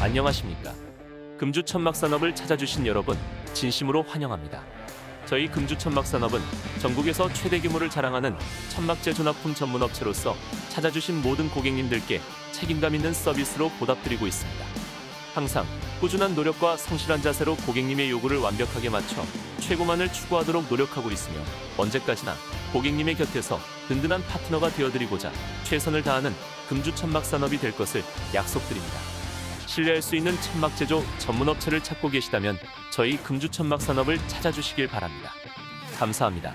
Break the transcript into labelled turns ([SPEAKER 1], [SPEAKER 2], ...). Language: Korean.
[SPEAKER 1] 안녕하십니까. 금주 천막 산업을 찾아주신 여러분 진심으로 환영합니다. 저희 금주 천막 산업은 전국에서 최대 규모를 자랑하는 천막재 조납품 전문 업체로서 찾아주신 모든 고객님들께 책임감 있는 서비스로 보답드리고 있습니다. 항상 꾸준한 노력과 성실한 자세로 고객님의 요구를 완벽하게 맞춰 최고만을 추구하도록 노력하고 있으며 언제까지나 고객님의 곁에서 든든한 파트너가 되어드리고자 최선을 다하는 금주 천막 산업이 될 것을 약속드립니다. 신뢰할 수 있는 천막 제조 전문 업체를 찾고 계시다면 저희 금주 천막 산업을 찾아주시길 바랍니다. 감사합니다.